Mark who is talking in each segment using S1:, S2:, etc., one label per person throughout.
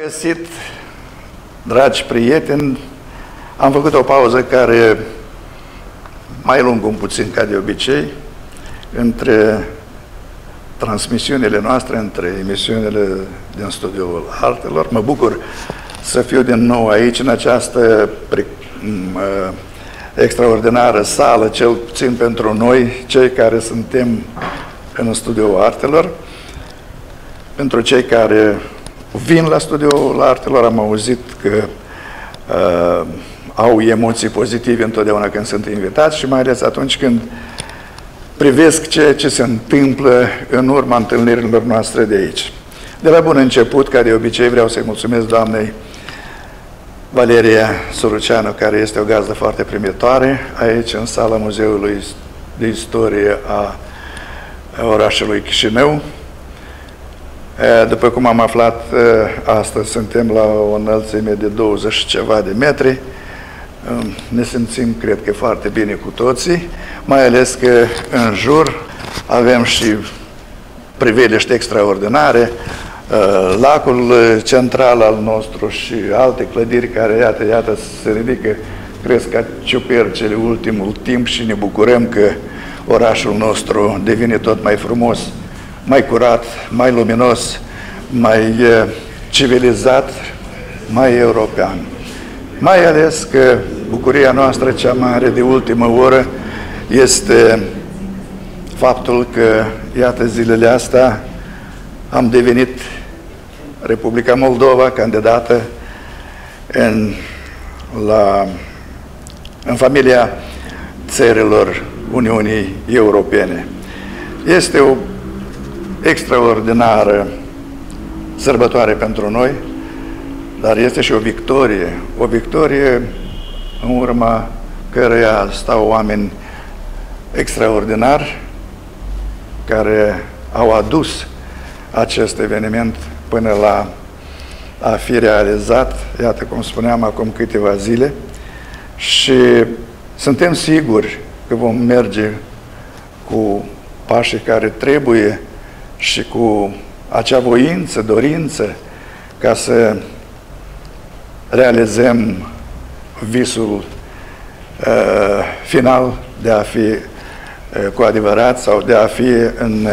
S1: găsit, dragi prieteni, am făcut o pauză care mai lungă un puțin ca de obicei, între transmisiunile noastre, între emisiunile din Studioul Artelor. Mă bucur să fiu din nou aici, în această pre, uh, extraordinară sală, cel puțin pentru noi, cei care suntem în Studioul Artelor. Pentru cei care vin la studioul artelor, am auzit că uh, au emoții pozitive întotdeauna când sunt invitați și mai ales atunci când privesc ceea ce se întâmplă în urma întâlnirilor noastre de aici. De la bun început, ca de obicei, vreau să-i mulțumesc doamnei Valeria Suruceanu, care este o gazdă foarte primitoare, aici în sala Muzeului de Istorie a orașului Chișinău, după cum am aflat, astăzi suntem la o înălțime de 20 și ceva de metri. Ne simțim, cred că, foarte bine cu toții, mai ales că în jur avem și priveliști extraordinare, lacul central al nostru și alte clădiri care, iată, iată, se ridică, cresc ca ciupercele ultimul timp și ne bucurăm că orașul nostru devine tot mai frumos mai curat, mai luminos, mai civilizat, mai european. Mai ales că bucuria noastră cea mare de ultimă oră este faptul că, iată, zilele astea am devenit Republica Moldova candidată în, la, în familia țărilor Uniunii Europene. Este o extraordinară sărbătoare pentru noi, dar este și o victorie, o victorie în urma căreia stau oameni extraordinari care au adus acest eveniment până la a fi realizat, iată cum spuneam acum câteva zile, și suntem siguri că vom merge cu pașii care trebuie și cu acea voință, dorință ca să realizăm visul uh, final de a fi uh, cu adevărat sau de a fi în uh,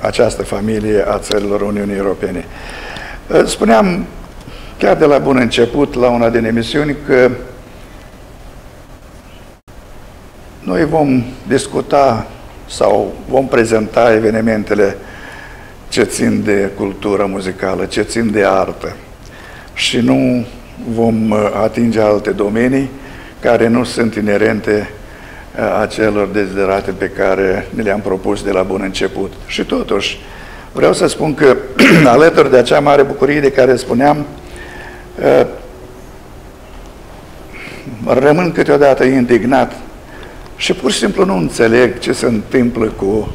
S1: această familie a țărilor Uniunii Europene. Uh, spuneam chiar de la bun început, la una din emisiuni, că noi vom discuta sau vom prezenta evenimentele ce țin de cultură muzicală, ce țin de artă. Și nu vom uh, atinge alte domenii care nu sunt inerente uh, acelor dezderate pe care ne le-am propus de la bun început. Și totuși, vreau să spun că alături de acea mare bucurie de care spuneam, uh, rămân câteodată indignat și pur și simplu nu înțeleg ce se întâmplă cu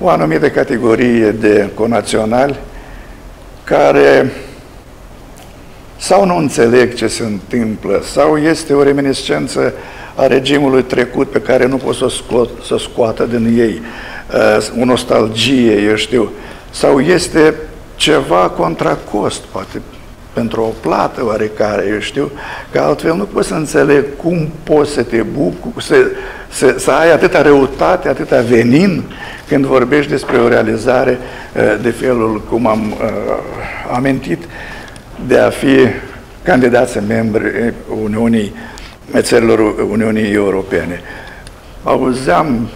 S1: o anumită categorie de conaționali care sau nu înțeleg ce se întâmplă, sau este o reminiscență a regimului trecut pe care nu pot să o scot, să scoată din ei, uh, o nostalgie, eu știu, sau este ceva contra cost, poate pentru o plată oarecare, eu știu, că altfel nu pot să înțeleg cum poți să te bucuri, să, să, să ai atâta răutate, atâta venin când vorbești despre o realizare uh, de felul cum am uh, amintit, de a fi candidați membri Uniunii, țărilor Uniunii Europene. Auzeam,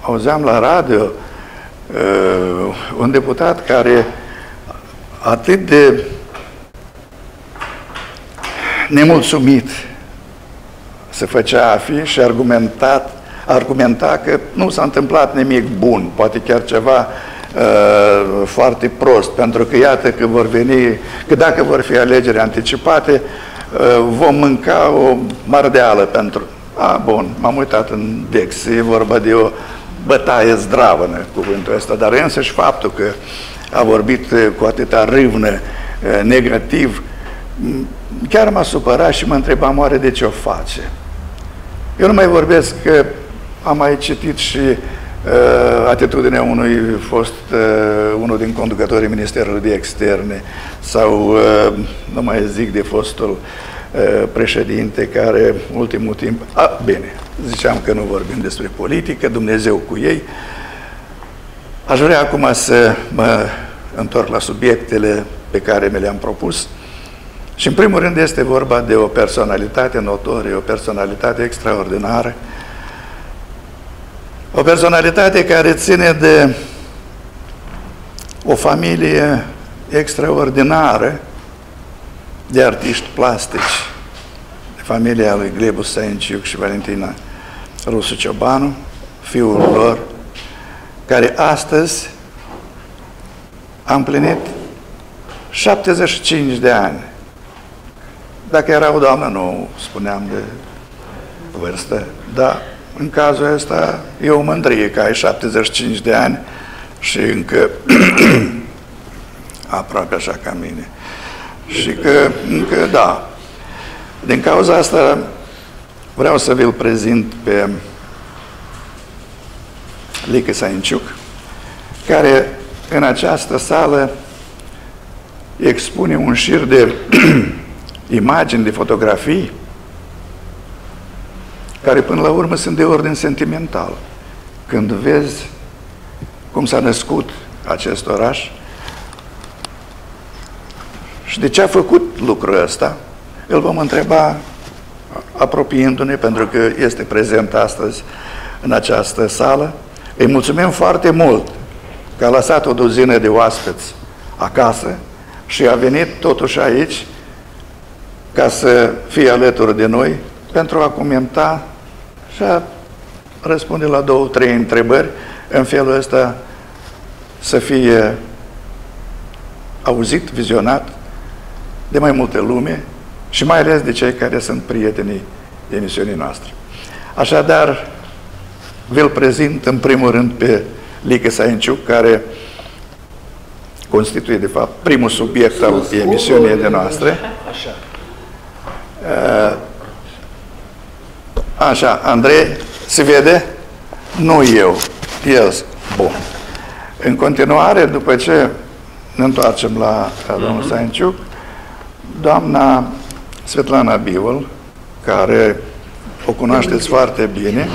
S1: auzeam la radio uh, un deputat care atât de nemulțumit. Se făcea a fi și argumentat, argumenta că nu s-a întâmplat nimic bun, poate chiar ceva uh, foarte prost, pentru că iată că vor veni, că dacă vor fi alegeri anticipate, uh, vom mânca o mardeală pentru... A, bun, m-am uitat în Dex, e vorba de o bătaie zdravănă, cuvântul ăsta, dar însă și faptul că a vorbit cu atâta râvnă uh, negativ, chiar m-a supărat și mă întrebam oare de ce o face. Eu nu mai vorbesc că am mai citit și uh, atitudinea unui fost, uh, unul din conducătorii Ministerului de Externe sau, uh, nu mai zic de fostul uh, președinte care ultimul timp, a, bine, ziceam că nu vorbim despre politică, Dumnezeu cu ei. Aș vrea acum să mă întorc la subiectele pe care mi le-am propus. Și în primul rând este vorba de o personalitate notorie, o personalitate extraordinară, o personalitate care ține de o familie extraordinară de artiști plastici, de familia lui Glebu Săinciuc și Valentina Rusu Ciobanu, fiul lor, care astăzi a împlinit 75 de ani. Dacă era o doamnă, nu spuneam de vârstă, dar în cazul ăsta e o mândrie că ai 75 de ani și încă aproape așa ca mine. Și că, încă, da, din cauza asta vreau să vi-l prezint pe Lică Sainciuc, care în această sală expune un șir de imagini, de fotografii, care până la urmă sunt de ordin sentimental. Când vezi cum s-a născut acest oraș și de ce a făcut lucrul ăsta, îl vom întreba apropiindu-ne, pentru că este prezent astăzi în această sală. Îi mulțumim foarte mult că a lăsat o duzină de oaspeți acasă și a venit totuși aici ca să fie alături de noi pentru a comenta și a răspunde la două, trei întrebări, în felul ăsta să fie auzit, vizionat de mai multe lume și mai ales de cei care sunt prietenii emisiunii noastre. Așadar, vi-l prezint în primul rând pe Lică Sainciuc, care constituie, de fapt, primul subiect al emisiunii de noastre. Așa. Uh, așa, Andrei, se vede? Nu eu, el. Bun. În continuare, după ce ne întoarcem la, la domnul Sainciuc, doamna Svetlana Bivol, care o cunoașteți foarte bine,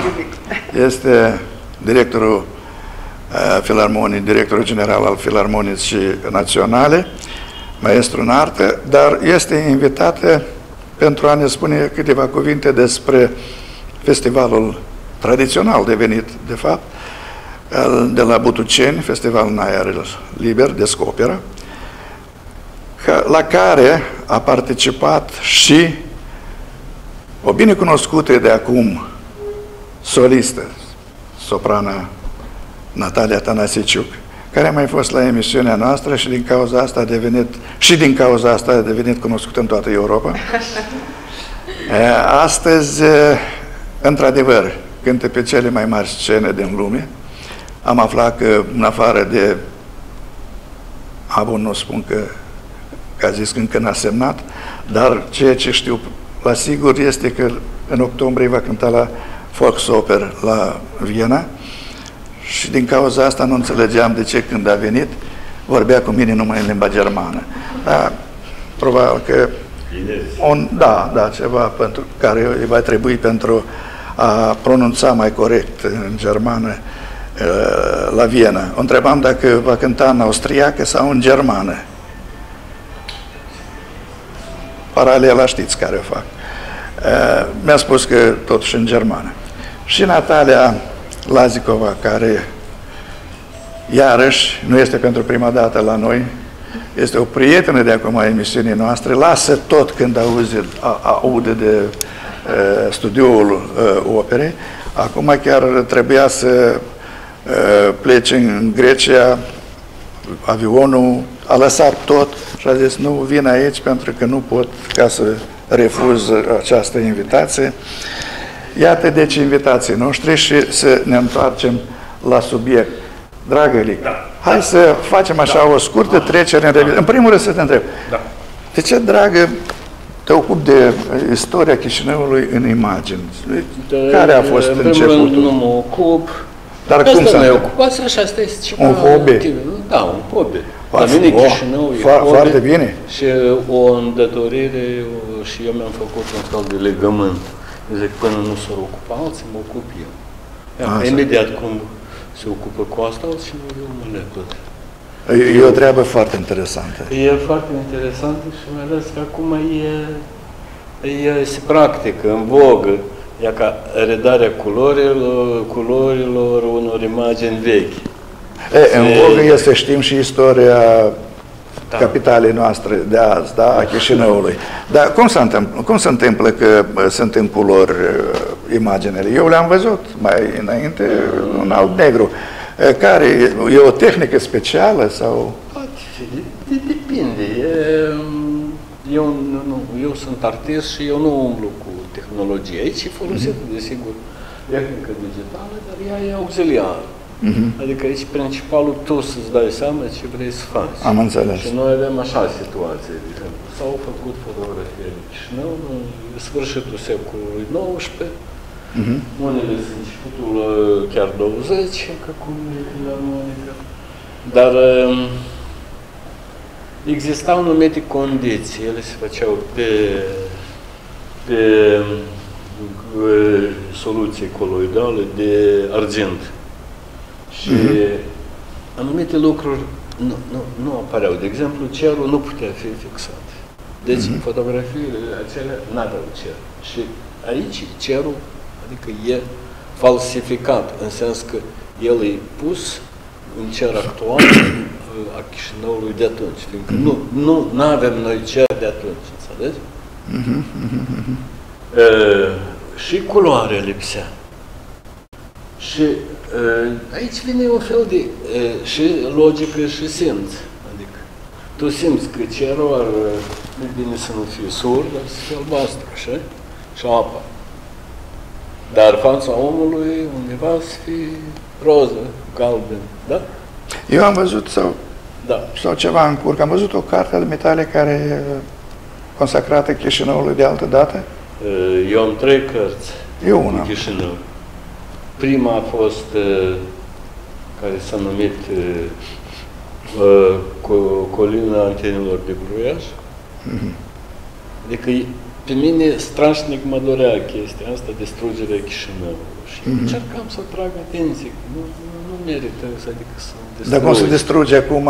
S1: este directorul uh, Filarmonii, directorul general al Filarmonii Naționale, maestru în artă, dar este invitată pentru a ne spune câteva cuvinte despre festivalul tradițional devenit, de fapt, de la Butuceni, Festivalul Naiar Liber, Descoperă, la care a participat și o binecunoscută de acum solistă, soprana Natalia Tanasiciuc, care a mai fost la emisiunea noastră și din cauza asta a devenit, și din cauza asta a devenit cunoscută în toată Europa. Astăzi, într-adevăr, cântă pe cele mai mari scene din lume. Am aflat că, în afară de... A, bun, nu spun că, că a zis că încă n-a semnat, dar ceea ce știu la sigur este că în octombrie va cânta la Volksoper la Viena și din cauza asta nu înțelegeam de ce când a venit vorbea cu mine numai în limba germană. Dar probabil că un, da, da, ceva pentru care îi va trebui pentru a pronunța mai corect în germană uh, la Viena. O întrebam dacă va cânta în austriacă sau în germană. Paralela știți care o fac. Uh, mi-a spus că totuși în germană. Și Natalia Lazicova, care iarăși nu este pentru prima dată la noi, este o prietenă de acum a emisiunii noastre, lasă tot când auze, a, aude de uh, studioul uh, operei. Acum chiar trebuia să uh, plece în Grecia, avionul a lăsat tot și a zis nu vin aici pentru că nu pot ca să refuz această invitație. Iată deci invitații noștri și să ne întoarcem la subiect. Dragă Elic, da. hai să facem așa da. o scurtă trecere în revistă. În primul rând să te întreb, da. de ce, dragă, te ocupi de istoria Chișinăului în imagini? De, Care a fost
S2: în
S1: începutul?
S2: Rând, nu mă ocup,
S1: Dar
S2: Asta
S1: cum să
S2: noi ocupați și asta este ceva...
S1: Un hobby.
S2: activ. Da, un hobby. La
S1: Foarte-
S2: mine
S1: oh,
S2: Chișinău e
S1: fo-
S2: hobby
S1: foarte bine.
S2: Și o îndatorire o- și eu mi-am făcut un fel de legământ. Zic, până nu s-au ocupa alții, mă ocup eu. Ia,
S1: Asta.
S2: imediat cum se ocupă cu asta, alții eu mă lepăd.
S1: E, e o treabă foarte interesantă.
S2: E foarte interesant și mai ales că acum e, e se practică, în vogă. E ca redarea culorilor, culorilor unor imagini vechi.
S1: E, în
S2: Se-
S1: vogă este, să știm, și istoria
S2: Da.
S1: capitalei noastre de azi, da, a Chișinăului. Dar cum se întâmplă, cum se întâmplă că bă, sunt în culori uh, imaginele? Eu le-am văzut mai înainte în alb-negru. E, Care e? e o tehnică specială sau...
S2: Poate fi, de- depinde. E, eu, nu, nu, eu sunt artist și eu nu umblu cu tehnologie. Aici e folosită, desigur, tehnică digitală, dar ea e auxiliară. Adică aici principalul tu să-ți dai seama ce vrei să faci.
S1: Am înțeles.
S2: Și noi avem așa situație, de exemplu. S-au făcut fotografii în Chișinău în sfârșitul secolului XIX,
S1: Mhm.
S2: unele sunt începutul uh, chiar 20, încă cu filarmonică. Dar um, existau anumite condiții, ele se făceau pe, pe uh, soluție coloidală de argint. Și anumite lucruri nu, nu, nu apăreau. De exemplu, cerul nu putea fi fixat. Deci, fotografiile acelea nu aveau cer. Și aici cerul, adică e falsificat, în sens că el e pus în cer actual a Chișinăului de atunci, fiindcă nu, nu avem noi cer de atunci, înțelegi? Uh, și culoarea lipsea. Și uh, aici vine un fel de uh, și logică și simț. Adică tu simți că cerul ar uh, e bine să nu fie sur, dar să fie albastru, așa? Și apa. Dar fața omului undeva să fie roză, galben, da?
S1: Eu am văzut, sau,
S2: Da.
S1: sau ceva în curc, am văzut o carte de metale care e consacrată Chișinăului de altă dată.
S2: Uh, Eu am trei cărți
S1: Eu
S2: în
S1: una.
S2: Chișinău. Prima a fost, uh, care s-a numit uh, uh, Co- Colina Antenilor de Gruiaș. Adică e- pe mine strașnic mă dorea chestia asta, distrugerea Chișinăului. Și încercam să trag atenție, că nu, nu, nu merită să, adică să
S1: Dar cum se
S2: distrugi.
S1: distruge acum?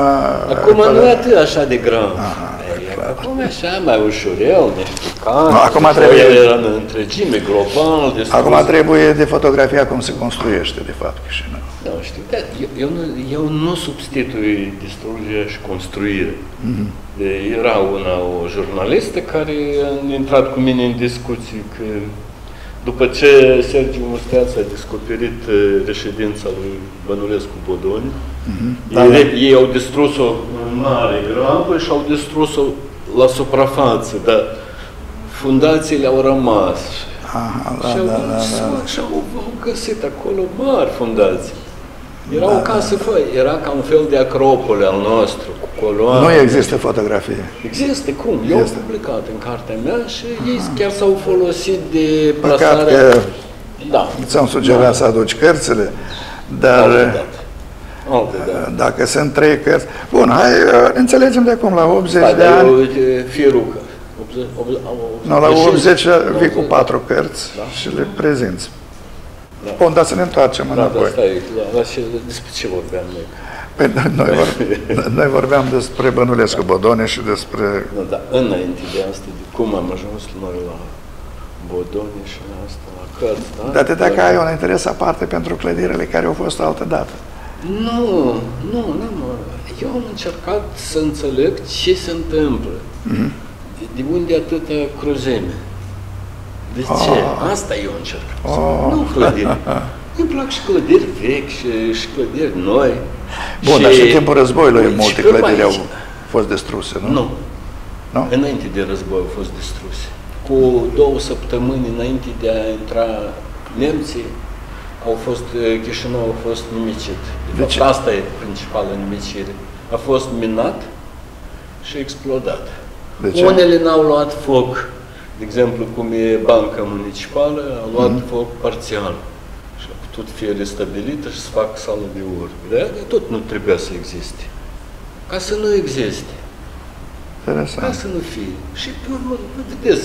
S2: Acum
S1: uh,
S2: nu e atât așa de grav.
S1: Aha,
S2: Ei,
S1: clar.
S2: acum e așa mai ușurel, niște cante,
S1: Nu, acum trebuie-
S2: era în întregime, global, distrus.
S1: Acum trebuie de fotografia cum se construiește, de fapt, Chișinău.
S2: Da, știu, dar eu, eu, nu, eu nu substitui distrugerea și construirea. De, era una, o jurnalistă care a intrat cu mine în discuții că după ce Sergiu Musteaț a descoperit uh, reședința lui Bănulescu Bodoni,
S1: Da,
S2: ei,
S1: da.
S2: ei au distrus-o în mare grabă și au distrus-o la suprafață, dar fundațiile au rămas.
S1: Aha, da,
S2: și,
S1: da,
S2: au,
S1: da, da.
S2: și au, au găsit acolo mari fundații. Era
S1: Da,
S2: o casă, fă, era ca un fel de acropole al nostru, cu coloane.
S1: Nu există fotografie.
S2: Există, cum? Eu am
S1: Este.
S2: publicat în cartea mea și ei chiar s-au folosit de
S1: Păcat
S2: plasarea...
S1: că
S2: Da.
S1: ți-am sugerat să aduci cărțile, dar
S2: Altă dată. Altă dată.
S1: dacă sunt trei cărți... Bun, hai, uh, înțelegem de acum, la 80
S2: Da,
S1: de
S2: dar
S1: ani,
S2: eu, uite, Firuca. 80, 80,
S1: nu, la 80 vii cu
S2: 80.
S1: patru cărți
S2: Da.
S1: și le prezinți.
S2: Da.
S1: Bun, dar să ne întoarcem
S2: Da, da,
S1: înapoi.
S2: stai, da, la ce, despre ce vorbeam noi?
S1: Păi, noi, vor, noi vorbeam despre Bănulescu Bodone și despre...
S2: Nu, da, înainte de asta, de cum am ajuns noi la Bodoni și la asta, la cărți, da?
S1: Dar de dacă ai un interes aparte pentru clădirile care au fost altă dată.
S2: Nu, nu, nu, mă. Eu am încercat să înțeleg ce se întâmplă.
S1: Mhm.
S2: De, de unde atâta cruzime? De ce? Asta eu încerc.
S1: Oh.
S2: Nu clădiri. Îmi plac și clădiri vechi și, și clădiri noi.
S1: Bun, dar și în timpul războiului
S2: Uite,
S1: multe
S2: și pe
S1: clădiri au
S2: aici.
S1: fost distruse, nu?
S2: Nu.
S1: Nu?
S2: Înainte de război au fost distruse. Cu două săptămâni înainte de a intra nemții, au fost, eh, Chișinău a fost nimicit. De
S1: De
S2: fapt,
S1: ce?
S2: asta e principală nimicire. A fost minat și explodat.
S1: De ce?
S2: Unele n-au luat foc. De exemplu, cum e banca municipală, a luat
S1: Mhm.
S2: foc parțial. Și a putut tot fie restabilită și să facă sală de urmă. Dar tot nu trebuia să existe. Ca să nu existe. Ca
S1: Interesant.
S2: să nu fie. Și pe urmă, vedeți,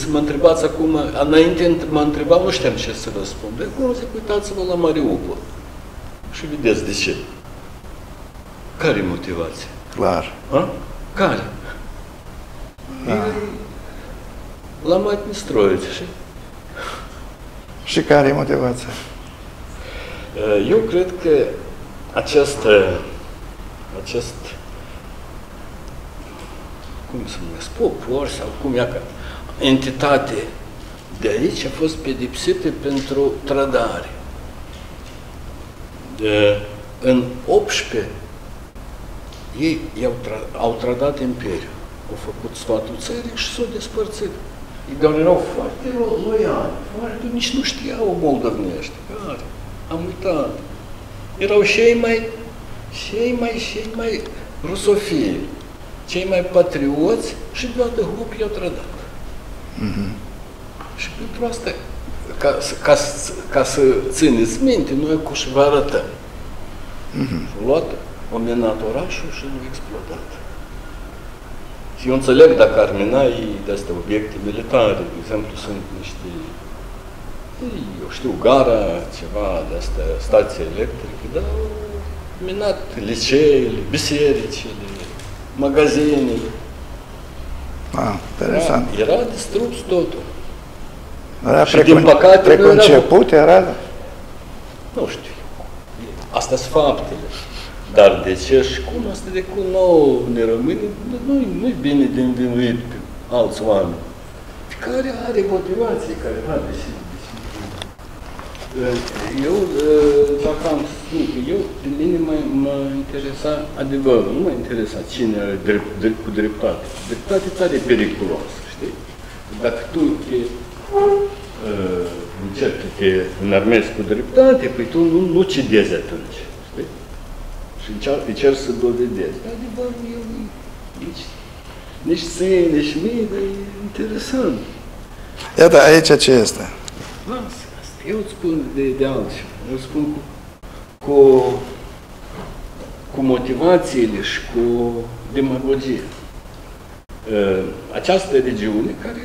S2: să mă întrebați acum, înainte mă întrebam, nu știam ce să răspund. De acum zic, uitați-vă la Mariupol. Și vedeți de ce. Care e motivația?
S1: Clar.
S2: А? Care?
S1: Da.
S2: Ламать не строить. Și
S1: Și care e motivația?
S2: Eu cred că această, acest, cum să numesc, popor sau cum e că entitate de aici a fost pedepsită pentru trădare. De, în 18 ei i-au tra- au trădat imperiul, au făcut sfatul țării și s-au despărțit. Dar erau foarte ro- loiali, foarte, nici nu știau moldovnești. Care? Am uitat. Erau cei mai, cei mai, cei mai rusofili, cei mai patrioți și deodată hop i-au trădat. Și pentru asta, ca, să- ca, să- ca să țineți minte, noi cu și vă arătăm. Și au luat, au minat orașul și l-au explodat. Și eu înțeleg dacă ar mina ei de astea obiecte militare, de exemplu, sunt niște, ei, eu știu, gara, ceva de astea, stație electrică, dar au minat liceele, bisericile, magazinele.
S1: Ah, interesant.
S2: Era, era distrus totul.
S1: Era
S2: Și din păcate nu era-
S1: preconceput, era...
S2: Nu știu. Astea sunt faptele. Dar de ce și cum asta de cum nouă ne rămâne, nu nu bine de învinuit pe alți oameni. Fiecare are motivație, care are și... Eu, dacă am spus că eu, pe mine mă, mă interesa adevărul, nu mă interesa cine are drept, drept cu dreptate. Dreptate tare periculoasă, știi? Dacă tu te uh, încerci să te înarmezi cu dreptate, păi tu nu, nu cedezi atunci, știi? Și încer, încerci să dovedezi. Dar adevărul eu nici, nici ție, nici mie, dar e interesant.
S1: Iată, aici ce este?
S2: Lasă asta. Eu îți spun de, de altceva. Eu îți spun cu, cu, cu motivațiile și cu demagogie. Uh, Această regiune, care,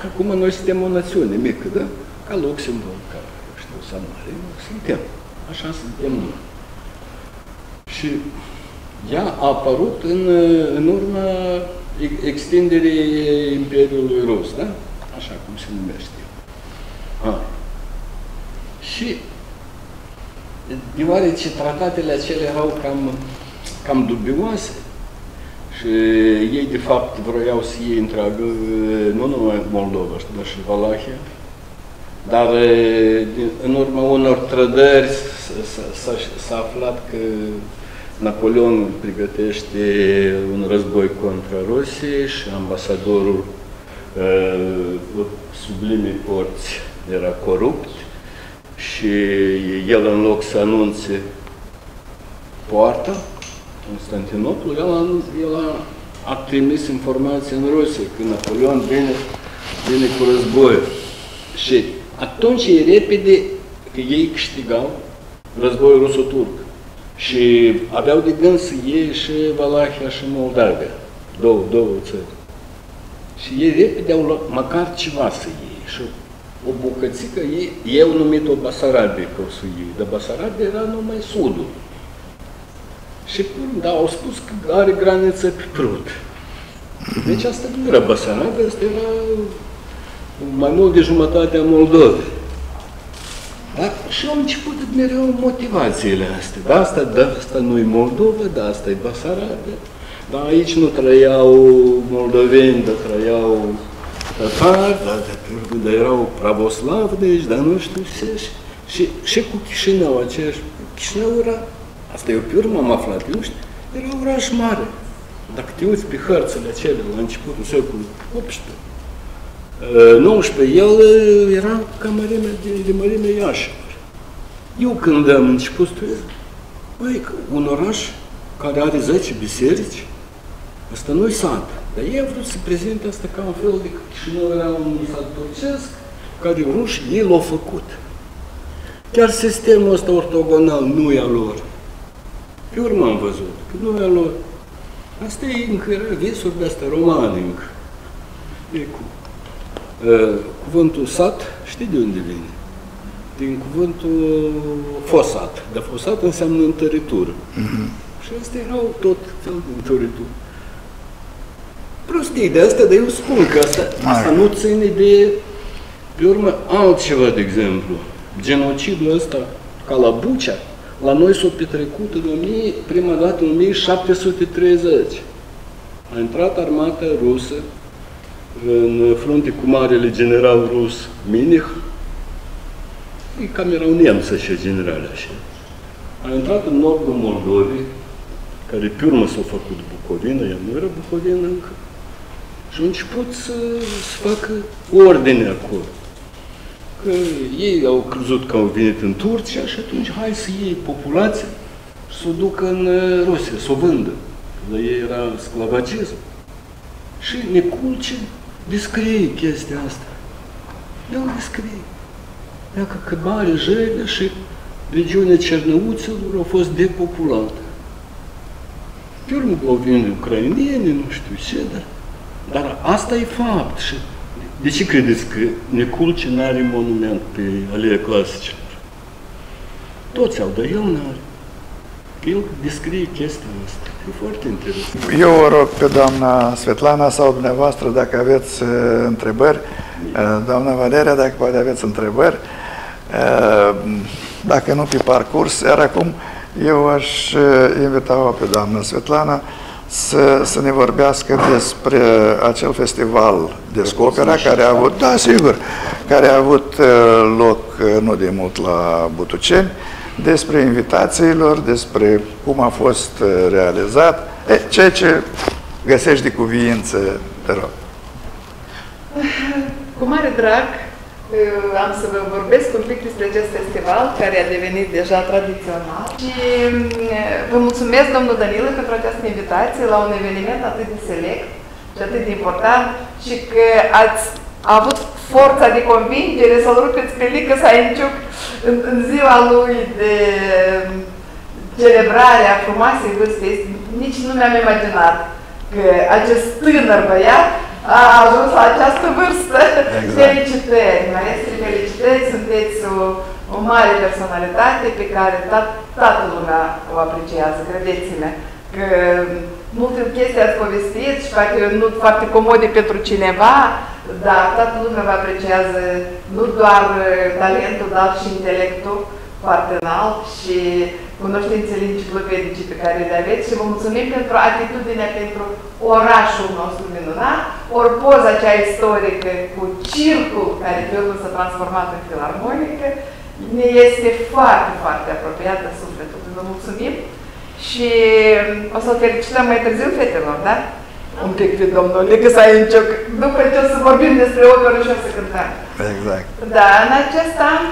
S2: că acum noi suntem o națiune mică, da? Ca Luxemburg, ca, eu știu, San Marino, suntem. Așa suntem noi. Și ea a apărut în, în urma ex- extinderii Imperiului Rus, da? Așa cum se numește. Ah. Și deoarece tratatele acelea erau cam, cam dubioase și ei de fapt vroiau să iei întreagă, nu numai Moldova, dar și Valahia, dar e, din- în urma unor trădări s- s- s- s-a aflat că Napoleon pregătește un război contra Rusiei și ambasadorul uh, sublimii porți era corupt și el în loc să anunțe poarta Constantinopol, el a, el a, a trimis informații în Rusia că Napoleon vine, vine cu războiul. Și atunci e repede că ei câștigau războiul ruso-turc și aveau de gând să iei și Valahia și Moldavia, două, două țări. Și ei repede au luat măcar ceva să iei. Și o bucățică, ei, ei au numit-o Basarabie că o să iei, dar Basarabia era numai sudul. Și da, au spus că are graniță pe Prut. Deci asta nu era Basarabia, asta era mai mult de jumătatea Moldovei. Da? Și au început mereu motivațiile astea. Da, asta, da, asta nu e Moldova, da, asta e Basarabia. Da, aici nu trăiau moldoveni, dar trăiau tatari, dar, dar, dar erau pravoslavi de aici, dar nu știu ce. Și, și, și cu Chișinău aceeași. Chișinău era, asta eu pe urmă am aflat, eu nu știu, era oraș mare. Dacă te uiți pe hărțile acelea la începutul secolului XVIII, 19, el uh, era ca mărime de, de mărime Iașilor. Eu când am început studiez, băi, că un oraș care are 10 biserici, asta nu-i sat. Dar ei au vrut să prezinte asta ca un fel de că Chișinău era un sat turcesc, care ruși, ei l-au făcut. chiar sistemul ăsta ortogonal nu e al lor. Pe urmă am văzut că nu e al lor. Asta e încă visuri de astea romane încă. E cu uh, cuvântul sat, știi de unde vine? Din cuvântul fosat. Dar fosat înseamnă întăritură. Mm-hmm. Și astea erau tot fel de întărituri. Prostii de asta, dar eu spun că asta, asta nu ține de, pe urmă, altceva, de exemplu. Genocidul ăsta, ca la Bucea, la noi s-a petrecut în 1000, prima dată în 1730. A intrat armata rusă în frunte cu marele general rus Minich, e cam erau nemți așa generale așa. A intrat în nordul Moldovei, care pe urmă s-a făcut Bucovina, ea nu era Bucovina încă, și au început să, să facă ordine acolo. Că ei au crezut că au venit în Turcia și atunci hai să iei populația și să o ducă în uh, Rusia, să o vândă. La ei era sclavagism. Și Neculce descrie chestia asta. El descrie. Dacă că Mare Jelea și regiunea Cernăuților au fost depopulată. Pe urmă au venit ucrainieni, nu știu ce, dar dar asta e fapt. Și de ce credeți că Neculce nu are monument pe Aleea Clasicilor? Toți au, dar el nu are. El descrie chestia asta. E foarte interesant.
S1: Eu o rog pe doamna Svetlana sau dumneavoastră dacă aveți uh, întrebări. Uh, doamna Valeria, dacă poate aveți întrebări. Uh, dacă nu pe parcurs, iar acum eu aș uh, invita-o pe doamna Svetlana să, să ne vorbească despre acel festival Descopera care a avut, da, sigur, care a avut uh, loc uh, nu de mult la Butuceni, despre invitațiilor, despre cum a fost uh, realizat, e, ceea ce găsești de cuviință, te rog.
S3: Cu mare drag, am să vă vorbesc un pic despre acest festival, care a devenit deja tradițional. Și mm, vă mulțumesc, domnul Danilă, pentru această invitație la un eveniment atât de select și atât de important și că ați avut forța de convingere să-l rupeți pe Lică Sainciuc în, în ziua lui de mm, celebrare a frumoasei vârste. Nici nu mi-am imaginat că acest tânăr băiat a ajuns la această vârstă. Exact. Felicitări, maestri, felicitări, sunteți o, o mare personalitate pe care toată lumea o apreciază, credeți-mă. Că multe chestii ați povestit și poate nu foarte comode pentru cineva, dar toată lumea vă apreciază nu doar talentul, dar și intelectul foarte înalt și cunoștințele enciclopedice pe care le aveți și vă mulțumim pentru atitudinea pentru orașul nostru minunat, ori poza cea istorică cu circul care pe urmă s-a transformat în filarmonică, ne este foarte, foarte apropiată sufletului. Vă mulțumim și o să felicităm mai târziu fetelor, da? un pic pe domnul Lică Sainciuc, după ce o să vorbim despre operă și o să cântăm.
S1: Exact.
S3: Da, în acest an,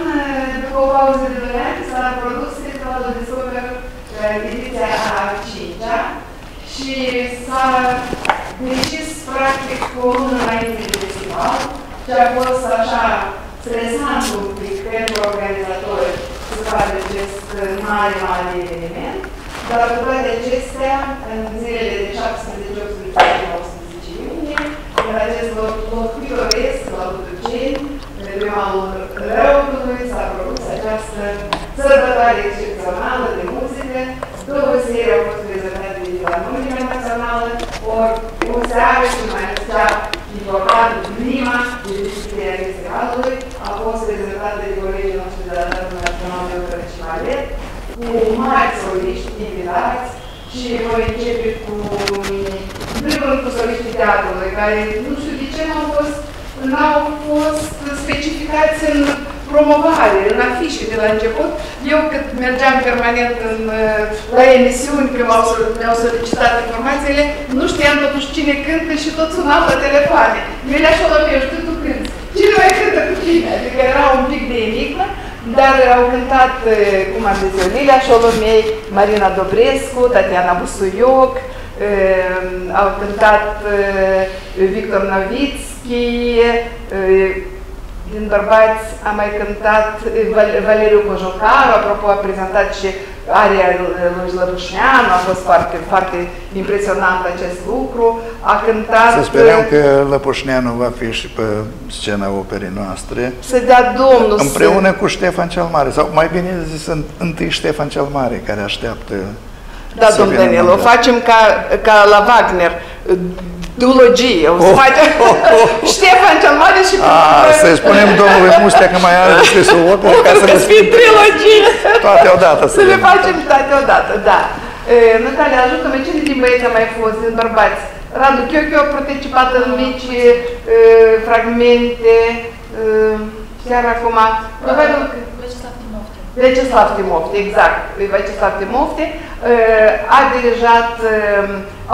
S3: după o pauză de 2 ani, s-a produs festivalul de soper ediția a 5-a și s-a decis practic cu o lună înainte de festival și a fost așa stresant un pic pentru organizatori să facă acest mare, mare eveniment. Dar cu toate acestea, în zilele de 17, 18 19 iunie, în acest loc, loc pitoresc la Butuceni, pe malul Răutului, s-a produs această sărbătoare excepțională de muzică. Două serii au fost prezentate de Filarmonica Națională, ori o seară și mai cea importantă, prima de discuție festivalului, a fost prezentată de colegii noștri de la Teatrul Național de Operă și Balet, cu mari soliști invitați și voi începe cu, în primul rând, cu soliștii teatrului, care nu știu de ce n-au fost, n-au fost specificați în promovare, în afișe de la început. Eu cât mergeam permanent în, la emisiuni, când mi-au solicitat informațiile, nu știam totuși cine cântă și tot sunam la telefoane. Iulia Șolomeu, știu tu cânti. Cine mai cântă cu cine? Adică era un pic de enigmă. Dar au cântat, cum am zis eu, Lilia Șolomei, Marina Dobrescu, Tatiana Busuioc, au cântat Victor Novitski, din bărbați a mai cântat Val- Valeriu Cojocaru, apropo a prezentat și aria lui Zlădușneanu, a fost foarte, foarte impresionant acest lucru. A cântat...
S1: Să sperăm că Lăpușneanu va fi și pe scena operei noastre.
S3: Să dea Domnul
S1: Împreună
S3: să...
S1: cu Ștefan cel Mare, sau mai bine zis, întâi Ștefan cel Mare, care așteaptă
S3: Da,
S1: să
S3: domn
S1: vină
S3: Danil, o
S1: mandat.
S3: facem ca, ca la Wagner, duologie, o să
S1: Oh,
S3: facem
S1: oh, oh, oh.
S3: Ștefan cel Mare și...
S1: A, să-i spunem domnului Mustea că mai are de scris o operă ca să
S3: Că
S1: le
S3: fie trilogie.
S1: toate odată
S3: Să le
S1: le-
S3: facem toate odată, da. E, Natalia, ajută-mă, cine din băieți a mai fost, din bărbați? Radu Chiochiu a participat în mici e, fragmente, e, chiar acum. Probabil că
S4: Vyacheslav Timofte.
S3: Vyacheslav Timofte, exact. Vyacheslav Timofte e, a dirijat, e,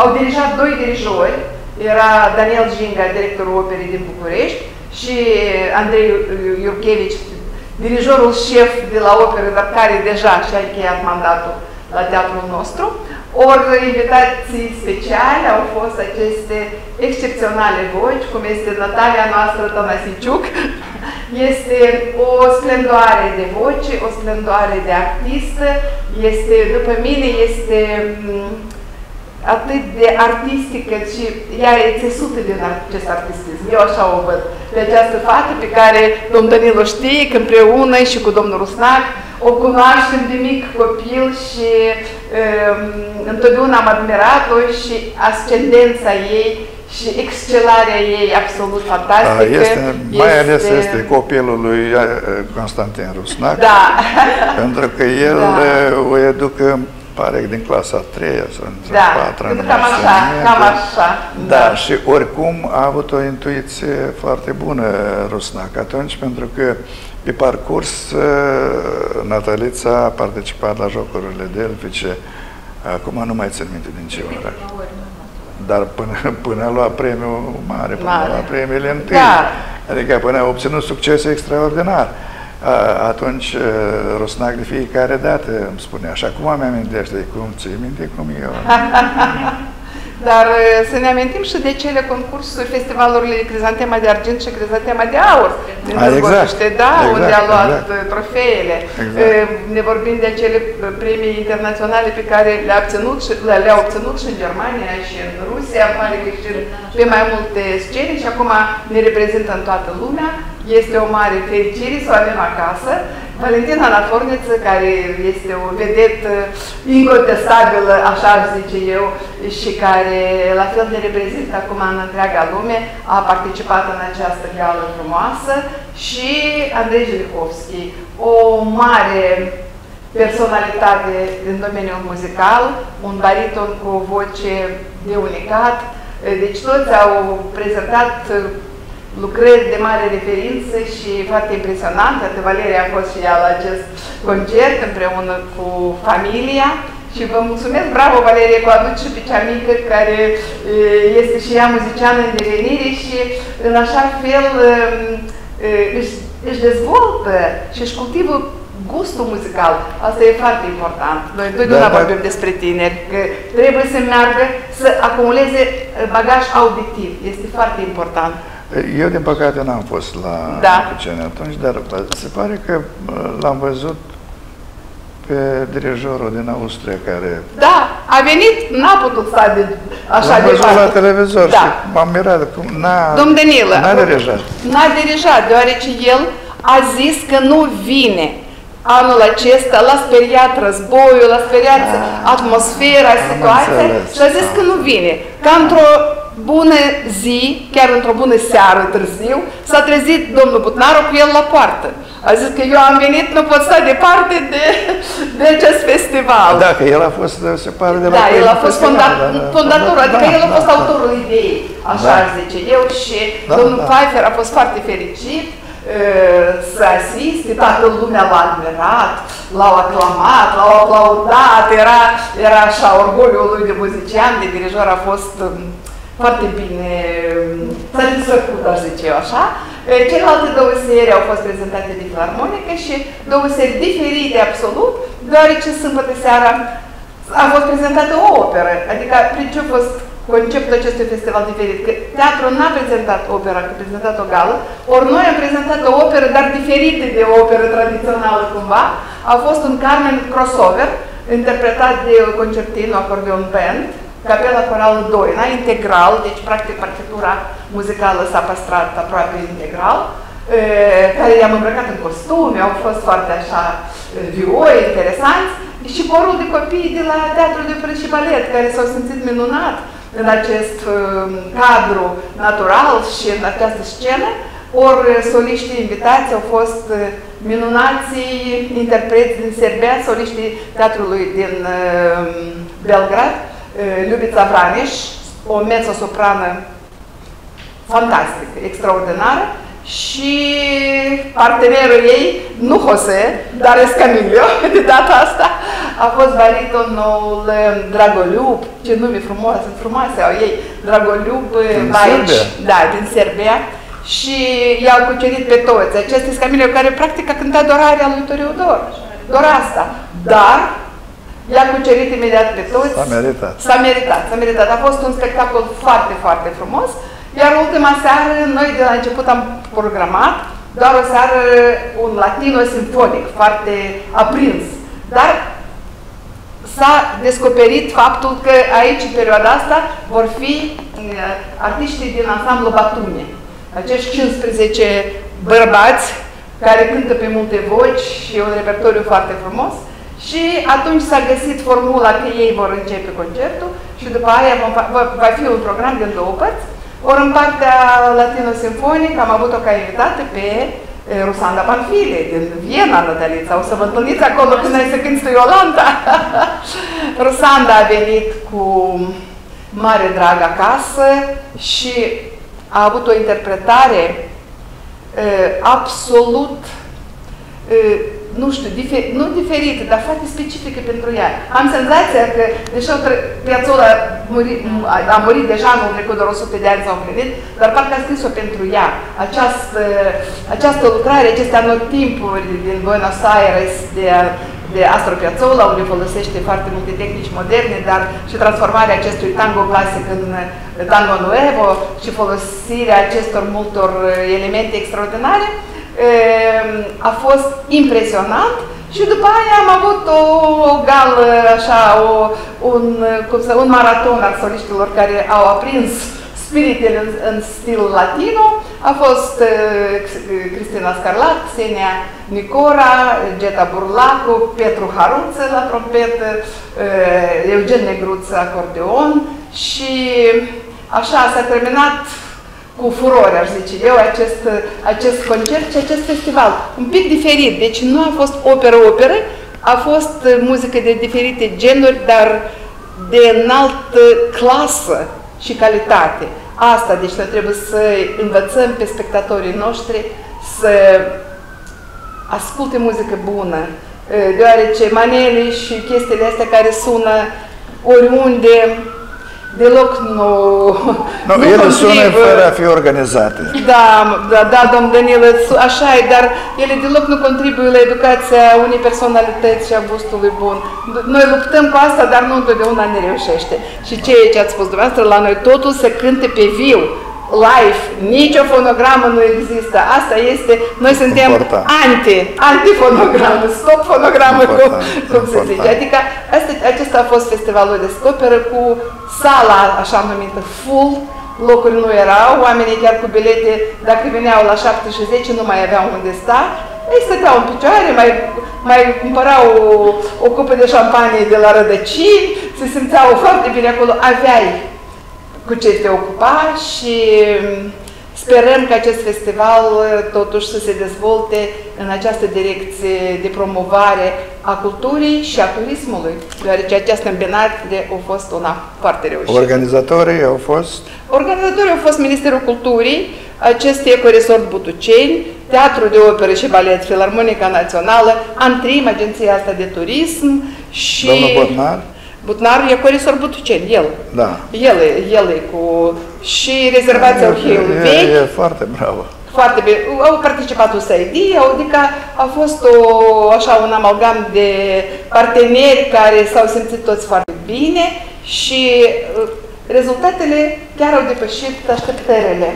S3: au dirijat doi dirijori, era Daniel Jinga, directorul operei din București, și Andrei Iurchevici, dirijorul șef de la operă, dar care deja și-a încheiat mandatul la teatrul nostru. Ori invitații speciale au fost aceste excepționale voci, cum este Natalia noastră Tănasiciuc, este o splendoare de voce, o splendoare de artistă, este, după mine, este m, atât de artistică și ea e țesută din acest artistism. Eu așa o văd. Pe această fată pe care domnul Danilo știe că împreună și cu domnul Rusnac o cunoaștem de mic copil și um, întotdeauna am admirat-o și ascendența ei și excelarea ei absolut
S1: A,
S3: fantastică.
S1: Este, mai ales este copilul lui uh, Constantin Rusnac,
S3: Da.
S1: pentru că el
S3: Da.
S1: uh, o educă, pare din clasa a treia sau a
S3: Da,
S1: patra.
S3: cred
S1: nu
S3: că cam
S1: mai știu
S3: așa,
S1: bine,
S3: cam
S1: da.
S3: așa.
S1: Da, și oricum a avut o intuiție foarte bună Rusnac atunci, pentru că pe parcurs uh, Natalița a participat la Jocurile Delfice, acum nu mai țin minte din ce oră. Dar până, până a luat premiul mare, până
S3: Mare.
S1: a luat premiile întâi.
S3: Da.
S1: Adică până a obținut succes extraordinar. A, Atunci uh, Rusnac de fiecare dată îmi spunea, și acum îmi amintește, cum ții minte cum eu.
S3: Dar uh, să ne amintim și de cele concursuri, festivalurile Crizantema de Argint și Crizantema de Aur din
S1: A, exact.
S3: Târgoviște, da,
S1: Exact,
S3: unde a luat
S1: exact.
S3: uh, trofeele.
S1: Exact.
S3: Uh, Ne vorbim de acele uh, premii internaționale pe care le-a obținut, și, le- le-a obținut și în Germania și în Rusia, pare că și în- pe mai multe scene și acum ne reprezintă în toată lumea. Este o mare fericire să o avem acasă. Valentina Laforniță, care este o vedetă incontestabilă, așa aș zice eu, și care la fel ne reprezintă acum în întreaga lume, a participat în această gală frumoasă și Andrei Jelihovski, o mare personalitate din domeniul muzical, un bariton cu o voce de unicat. Deci toți au prezentat lucrări de mare referință și foarte impresionante. Atât Valeria a fost și ea la acest concert împreună cu familia. Și vă mulțumesc, bravo Valerie, că o aduci și pe cea mică care e, este și ea muziciană în devenire și în așa fel e, e, își, își dezvoltă și își cultivă gustul muzical. Asta e foarte important. Noi întotdeauna
S1: Da, da.
S3: vorbim despre tineri, că trebuie să meargă să acumuleze bagaj auditiv. Este foarte important.
S1: Eu, din păcate, n-am fost la
S3: Da.
S1: Cuceni atunci, dar se pare că uh, l-am văzut pe dirijorul din Austria care...
S3: Da, a venit, n-a putut sta de așa
S1: L-am
S3: de
S1: văzut la televizor
S3: Da.
S1: și m-am mirat cum n-a,
S3: Domn Danilă,
S1: n-a dirijat.
S3: N-a dirijat, deoarece el a zis că nu vine anul acesta, l-a speriat războiul, l-a speriat atmosfera,
S1: am
S3: situația
S1: înțeles.
S3: și a zis că nu vine. Ca într-o bună zi, chiar într-o bună seară târziu, s-a trezit domnul Butnaru cu el la poartă. A zis că eu am venit, nu pot sta departe de, de acest festival.
S1: Da, că el a fost, se pare, de la
S3: Da, el a
S1: primul
S3: fost
S1: festival,
S3: fonda-
S1: da, da,
S3: fondatorul,
S1: da,
S3: adică
S1: da,
S3: el a
S1: da,
S3: fost
S1: da.
S3: autorul ideii, așa
S1: Da.
S3: aș zice eu, și
S1: Da,
S3: domnul
S1: da.
S3: Pfeiffer a fost foarte fericit uh, să asiste, toată lumea l-a admirat, l-au aclamat, l-au aplaudat, era, era așa, orgoliul lui de muzician, de dirijor a fost um, foarte bine um, satisfăcut, aș zice eu așa. Uh, Celelalte două serii au fost prezentate de filarmonică și două serii diferite absolut, deoarece sâmbătă seara a fost prezentată o operă, adică prin ce a fost conceptul acestui festival diferit, că teatrul n-a prezentat opera, că a prezentat o gală, ori noi am prezentat o operă, dar diferită de o operă tradițională cumva. A fost un Carmen crossover, interpretat de concertino, acordeon band, Capela Corală Doina, integral, deci practic partitura muzicală s-a păstrat aproape integral, care i-am îmbrăcat în costume, au fost foarte așa vioi, interesanți, și corul de copii de la Teatrul de Operă și Balet, care s-au simțit minunat în acest cadru natural și în această scenă, ori soliștii invitați au fost minunații interpreți din Serbia, soliștii teatrului din Belgrad, Ljubica Vraniș, o mezzo-soprană fantastică, extraordinară, și partenerul ei, nu Jose, dar Escamilio, de data asta, a fost baritonul Dragoliub, ce nume frumos, sunt frumoase au ei, Dragoliub Baici, da, din Serbia, și i-au cucerit pe toți. Acest Escamilio care practic a cântat doar area lui Toriodor, doar asta, dar i-a cucerit imediat pe toți.
S1: S-a meritat.
S3: S-a meritat, s-a meritat. A fost un spectacol foarte, foarte frumos. Iar ultima seară, noi de la început am programat doar o seară, un latino simfonic, foarte aprins. Dar s-a descoperit faptul că aici, în perioada asta, vor fi uh, artiștii din ansamblu Batume. Acești 15 bărbați care cântă pe multe voci și un repertoriu foarte frumos. Și atunci s-a găsit formula că ei vor începe concertul și după aia va fi un program din două părți. Ori în partea latino-sinfonică am avut-o ca invitată pe Rusanda Panfile din Viena, Nădălița. O să vă întâlniți acolo când ai să cânti tu Iolanda. Rusanda a venit cu mare drag acasă și a avut o interpretare uh, absolut uh, nu știu, difer, nu diferită, dar foarte specifică pentru ea. Am senzația că, deși Piazzolla muri, a murit deja în trecut, doar 100 de ani s-au împlinit, dar parcă a scris-o pentru ea. Această, această lucrare, aceste anotimpuri din Buenos Aires de, de Astro Piazzolla, unde folosește foarte multe tehnici moderne, dar și transformarea acestui tango clasic în tango nuevo și folosirea acestor multor elemente extraordinare, Ehm, a fost impresionant și după aia am avut o, o gală, așa, o, un, cum să, un maraton al soliștilor care au aprins spiritele în, în stil latino. A fost uh, Cristina Scarlat, Xenia Nicora, Geta Burlacu, Petru Haruță la trompetă, uh, Eugen Negruță acordeon și așa s-a terminat cu furore, aș zice eu, acest, acest concert și acest festival. Un pic diferit, deci nu a fost operă-operă, a fost muzică de diferite genuri, dar de înaltă clasă și calitate. Asta, deci noi trebuie să învățăm pe spectatorii noștri să asculte muzică bună, deoarece manele și chestiile astea care sună oriunde, deloc nu...
S1: Nu, nu ele sună fără a fi organizate.
S3: Da, da, da, domn Danil, așa e, dar ele deloc nu contribuie la educația unei personalități și a gustului bun. Noi luptăm cu asta, dar nu întotdeauna ne reușește. Și ceea ce ați spus dumneavoastră, la noi totul se cânte pe viu live, nicio fonogramă nu există. Asta este, noi suntem Important. anti, anti-fonogramă, stop fonogramă, cum, cum se zice. Adică asta, acesta a fost festivalul Descoperă cu sala, așa numită, full, locuri nu erau, oamenii chiar cu bilete, dacă veneau la 7 și 10, nu mai aveau unde sta, ei stăteau în picioare, mai, mai cumpărau o, o cupă de șampanie de la rădăcini, se simțeau foarte bine acolo, aveai cu ce te ocupa și mm, sperăm că acest festival totuși să se dezvolte în această direcție de promovare a culturii și a turismului, deoarece această îmbinare a fost una foarte reușită.
S1: Organizatorii au fost?
S3: Organizatorii au fost Ministerul Culturii, acest Ecoresort Butuceni, Teatrul de Operă și Balet, Filarmonica Națională, Antrim, Agenția asta de Turism și...
S1: Domnul Botnar?
S3: Butnar e Corisor Butuceni, el.
S1: Da.
S3: El e, el e cu... Și rezervația Orheiului vechi.
S1: E foarte bravo.
S3: Foarte bine. Au participat USAID, adică a fost o, așa un amalgam de parteneri care s-au simțit toți foarte bine și rezultatele chiar au depășit așteptările.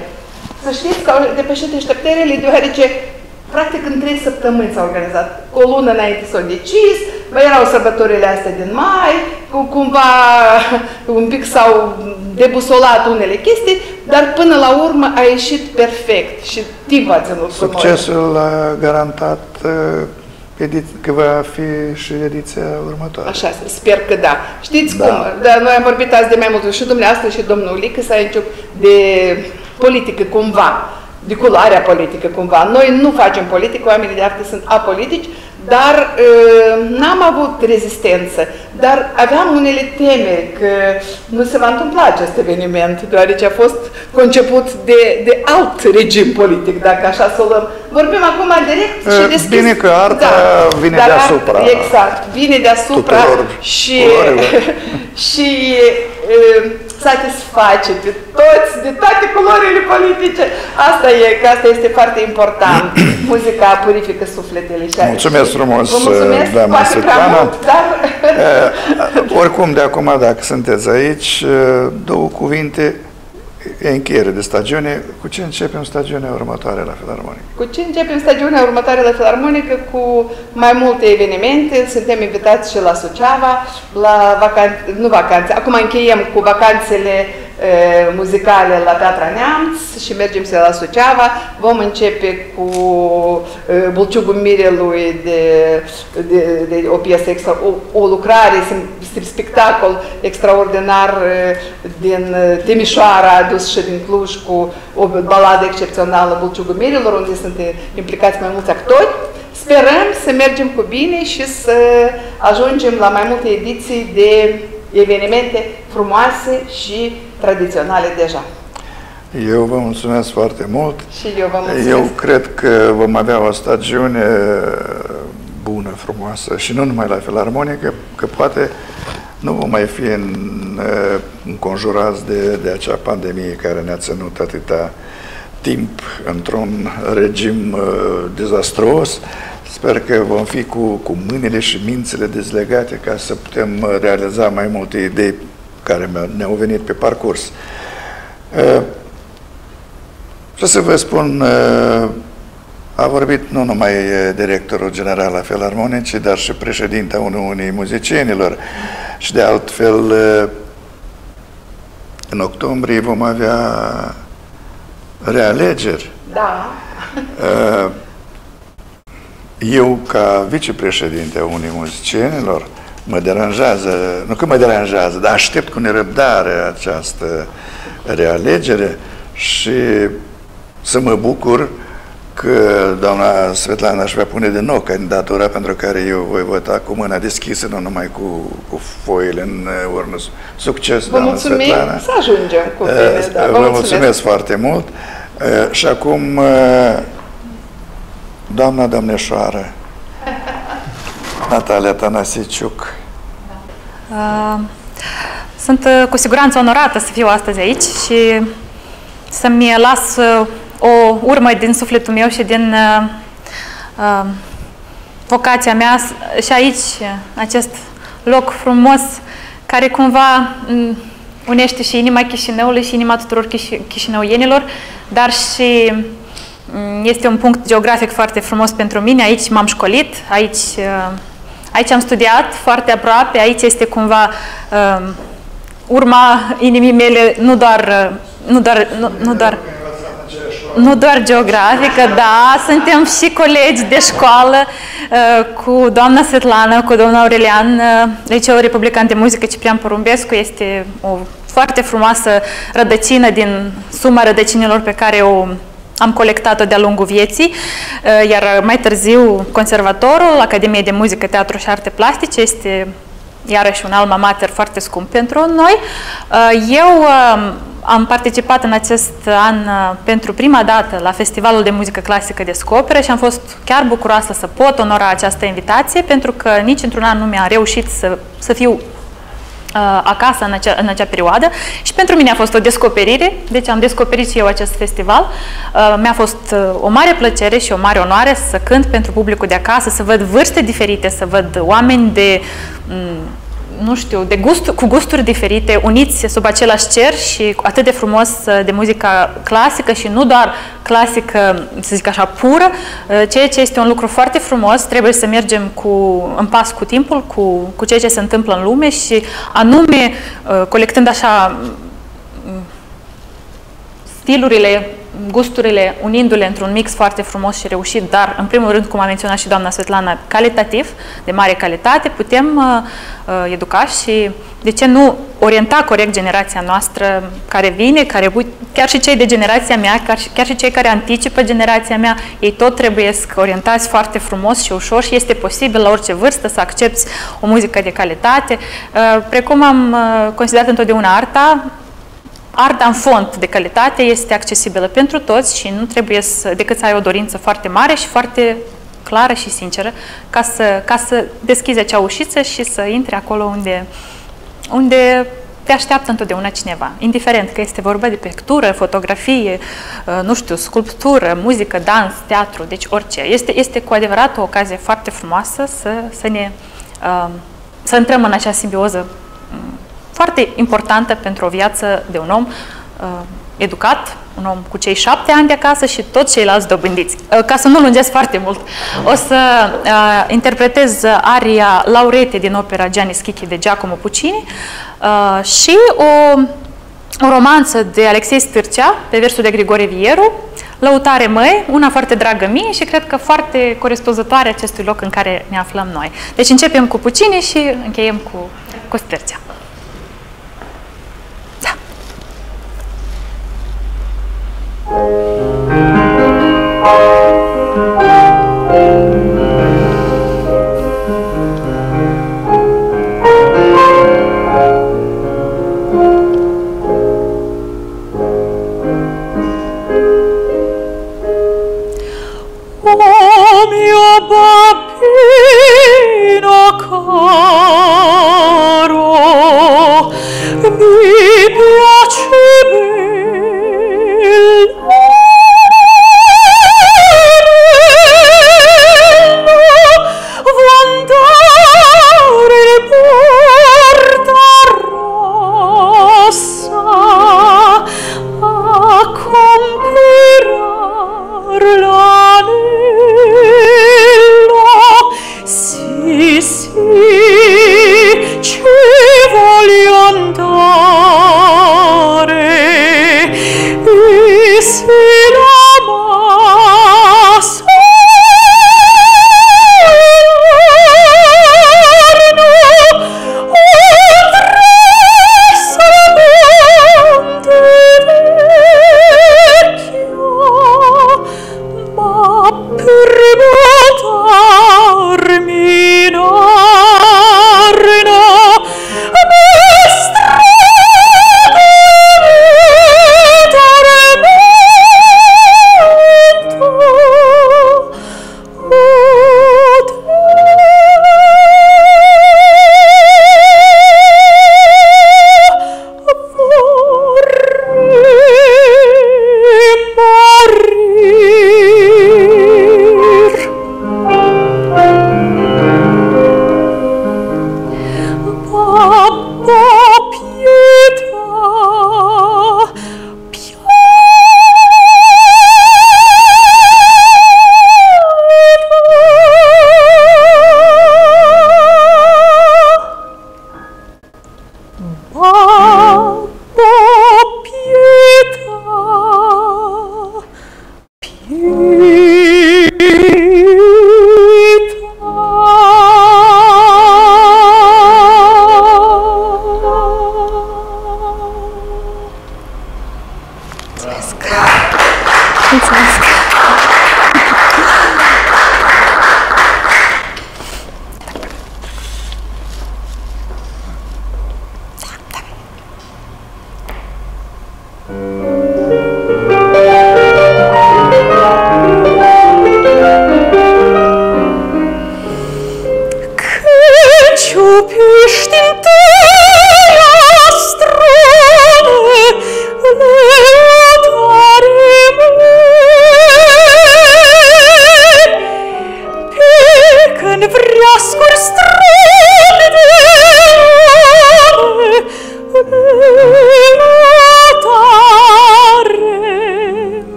S3: Să știți că au depășit așteptările deoarece practic în trei săptămâni s-a organizat. O lună înainte s-au decis, erau sărbătorile astea din mai, cumva un pic s-au debusolat unele chestii, dar până la urmă a ieșit perfect și timp a ținut
S1: Succesul a garantat uh, că va fi și ediția următoare.
S3: Așa, sper că da. Știți
S1: da.
S3: cum? Da, noi am vorbit azi de mai mult și dumneavoastră și domnul Lică s-a de politică cumva de culoarea politică cumva. Noi nu facem politică, oamenii de artă sunt apolitici, dar uh, n-am avut rezistență, dar aveam unele teme că nu se va întâmpla acest eveniment, deoarece a fost conceput de, de alt regim politic, dacă așa să o luăm. Vorbim acum direct și deschis.
S1: Bine că arta da, vine dar deasupra.
S3: Exact, vine deasupra și, și uh, satisface pe toți, de toate culorile politice. Asta e, că asta este foarte important. Muzica purifică sufletele. Și
S1: mulțumesc frumos,
S3: Vă mulțumesc
S1: doamna Svetlana.
S3: Mult, dar...
S1: Eh, oricum, de acum, dacă sunteți aici, eh, două cuvinte încheiere de stagiune. Cu ce începem stagiunea următoare la Filarmonică?
S3: Cu ce începem stagiunea următoare la Filarmonică? Cu mai multe evenimente. Suntem invitați și la Suceava, la vacanțe, nu vacanțe, acum încheiem cu vacanțele muzicale la Teatra Neamț și mergem să la Suceava. Vom începe cu Bulciugul Mirelui de, de, de o piesă, extra, o, o lucrare, spectacol extraordinar din Timișoara, adus și din Cluj cu o baladă excepțională Bulciugul Mirelor, unde sunt implicați mai mulți actori. Sperăm să mergem cu bine și să ajungem la mai multe ediții de evenimente frumoase și tradiționale deja.
S1: Eu vă mulțumesc foarte mult.
S3: Și eu vă mulțumesc.
S1: Eu cred că vom avea o stagiune bună, frumoasă și nu numai la filarmonică, că poate nu vom mai fi în, înconjurați de, de acea pandemie care ne-a ținut atâta timp într-un regim uh, dezastruos. Sper că vom fi cu, cu mâinile și mințile dezlegate ca să putem realiza mai multe idei care ne-au venit pe parcurs. Ce să vă spun, a vorbit nu numai directorul general al Filarmonicii, dar și președinta Uniunii Muzicienilor. Și de altfel, în octombrie vom avea realegeri.
S3: Da.
S1: Eu, ca vicepreședinte a Unii Muzicienilor, mă deranjează, nu că mă deranjează, dar aștept cu nerăbdare această realegere și să mă bucur că doamna Svetlana își va pune din nou candidatura pentru care eu voi vota cu mâna deschisă, nu numai cu, cu foile în urnă. Succes,
S3: vă
S1: doamna
S3: mulțumim,
S1: Svetlana!
S3: să ajungem cu bine, da, vă,
S1: vă mulțumesc. mulțumesc foarte mult! Și acum, doamna domneșoară, Natalia Tanasiciuc.
S4: Uh, sunt uh, cu siguranță onorată să fiu astăzi aici și să-mi las uh, o urmă din sufletul meu și din vocația mea și aici, acest loc frumos care cumva mm, unește și inima Chișinăului și inima tuturor chișinăuienilor, dar și mm, este un punct geografic foarte frumos pentru mine. Aici m-am școlit, aici Aici am studiat foarte aproape, aici este cumva uh, urma inimii mele, nu doar, uh, nu doar, nu, nu doar, nu doar geografică, da, suntem și colegi de școală uh, cu doamna Svetlana, cu domnul Aurelian, uh, Liceul Republican de Muzică Ciprian Porumbescu, este o foarte frumoasă rădăcină din suma rădăcinilor pe care o am colectat-o de-a lungul vieții, uh, iar mai târziu conservatorul, Academia de Muzică, Teatru și Arte Plastice, este iarăși un alma mater foarte scump pentru noi. Uh, eu uh, am participat în acest an pentru prima dată la Festivalul de Muzică Clasică Descoperă și am fost chiar bucuroasă să pot onora această invitație pentru că nici într-un an nu mi-a reușit să, să fiu Uh, acasă în acea, în acea perioadă și pentru mine a fost o descoperire, deci am descoperit și eu acest festival. Uh, mi-a fost uh, o mare plăcere și o mare onoare să cânt pentru publicul de acasă, să văd vârste diferite, să văd oameni de mm, nu știu, de gust, cu gusturi diferite, uniți sub același cer și atât de frumos uh, de muzica clasică și nu doar clasică, să zic așa, pură, uh, ceea ce este un lucru foarte frumos, trebuie să mergem cu, în pas cu timpul, cu, cu ceea ce se întâmplă în lume și anume colectând așa stilurile gusturile, unindu-le într-un mix foarte frumos și reușit, dar, în primul rând, cum a menționat și doamna Svetlana, calitativ, de mare calitate, putem uh, uh, educa și, de ce nu, orienta corect generația noastră care vine, care, chiar și cei de generația mea, chiar și, chiar și cei care anticipă generația mea, ei tot trebuie să orientați foarte frumos și ușor și este posibil la orice vârstă să accepti o muzică de calitate. Uh, precum am uh, considerat întotdeauna arta, arta în font de calitate este accesibilă pentru toți și nu trebuie să, decât să ai o dorință foarte mare și foarte clară și sinceră ca să, ca să deschizi acea ușiță și să intri acolo unde, unde te așteaptă întotdeauna cineva, indiferent că este vorba de pictură, fotografie, uh, nu știu, sculptură, muzică, dans, teatru, deci orice. Este, este cu adevărat o ocazie foarte frumoasă să, să ne uh, să intrăm în acea simbioză foarte importantă pentru o viață de un om uh, educat, un om cu cei șapte ani de acasă și toți ceilalți dobândiți. Uh, ca să nu lungesc foarte mult, o să uh, interpretez aria Laurete din opera Gianni Schicchi de Giacomo Puccini uh, și o, o romanță de Alexei Stârcea, pe versul de Grigore Vieru, Lăutare măi, una foarte dragă mie și cred că foarte corespunzătoare acestui loc în care ne aflăm noi. Deci începem cu Puccini și încheiem cu, cu Stârcea.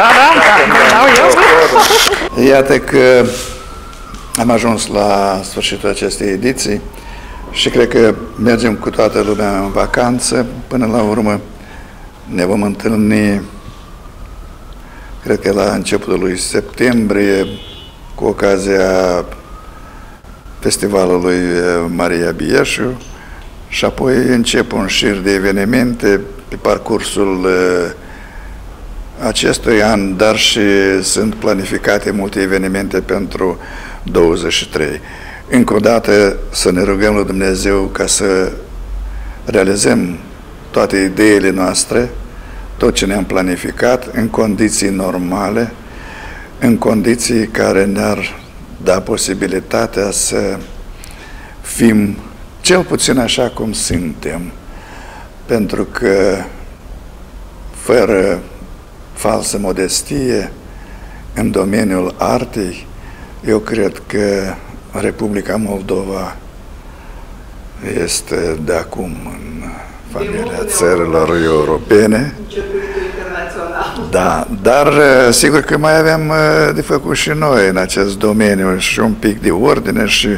S4: Da, da, da, da, dau eu.
S1: Iată că am ajuns la sfârșitul acestei ediții și cred că mergem cu toată lumea în vacanță. Până la urmă ne vom întâlni, cred că la începutul lui septembrie, cu ocazia festivalului eh, Maria Bieșu și apoi încep un șir de evenimente pe parcursul eh, acestui an, dar și sunt planificate multe evenimente pentru 23. Încă o dată să ne rugăm lui Dumnezeu ca să realizăm toate ideile noastre, tot ce ne-am planificat, în condiții normale, în condiții care ne-ar da posibilitatea să fim cel puțin așa cum suntem, pentru că fără falsă modestie în domeniul artei, eu cred că Republica Moldova este de acum în familia țărilor europene. Da, dar uh, sigur că mai avem uh, de făcut și noi în acest domeniu și un pic de ordine și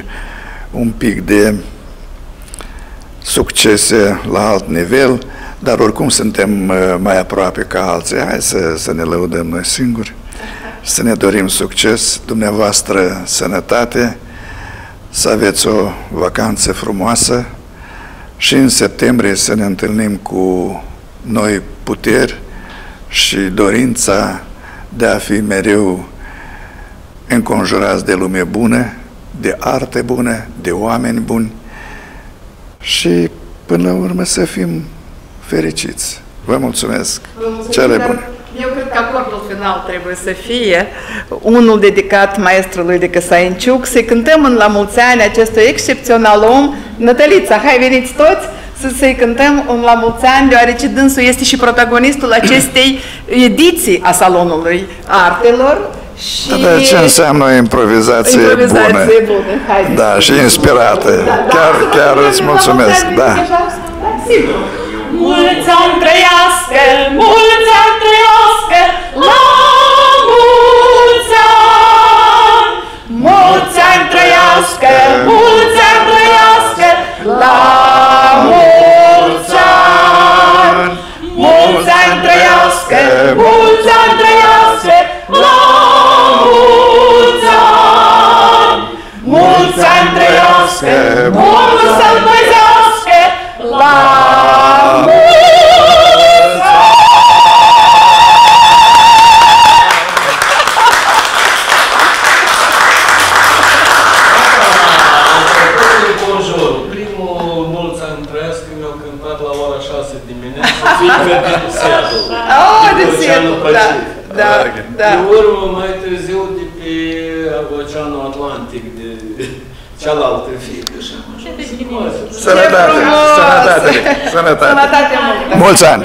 S1: un pic de succese la alt nivel, dar oricum suntem uh, mai aproape ca alții. Hai să, să ne lăudăm noi singuri, să ne dorim succes, dumneavoastră sănătate, să aveți o vacanță frumoasă. Și în septembrie să ne întâlnim cu noi puteri și dorința de a fi mereu înconjurați de lume bună, de arte bună, de oameni buni. Și până la urmă să fim fericiți. Vă mulțumesc!
S3: Vă mulțumim,
S1: Cele
S3: dar
S1: bune!
S3: Eu cred că acordul final trebuie să fie unul dedicat maestrului de Căsainciuc, să-i cântăm în la mulți ani acestui excepțional om. Nătălița, hai veniți toți să să-i cântăm în la mulți ani, deoarece dânsul este și protagonistul acestei ediții a Salonului Artelor. Și
S1: Da, dar ce înseamnă o improvizație,
S3: improvizație
S1: bună?
S3: bună. Haideți.
S1: Da, și inspirată. Chiar, chiar îți mulțumesc, da.
S3: Sigur.
S5: Mulți ani trăiască, mulți ani trăiască, la mulți ani! Mulți ani trăiască, mulți ani trăiască, la mulți ani! Mulți ani trăiască, mulți ani trăiască, la mulți ani! Mulți ani trăiască, mulți să-l păzească, la mulți ani!
S2: Bonjour. Primul mulți ani trăiască mi-au cântat la ora 6 dimineața, fiindcă din Seattle.
S3: Oh,
S2: Din
S3: de
S2: Oceanul
S3: Seattle, da,
S2: Pacific.
S3: da, da.
S2: De urmă, mai târziu, de pe Oceanul Atlantic, de cealaltă fiică și am ajuns.
S1: Sănătate,
S3: frumos!
S1: sănătate, sănătate.
S3: Sănătate multă!
S1: Mulți ani!